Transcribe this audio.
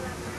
Bye.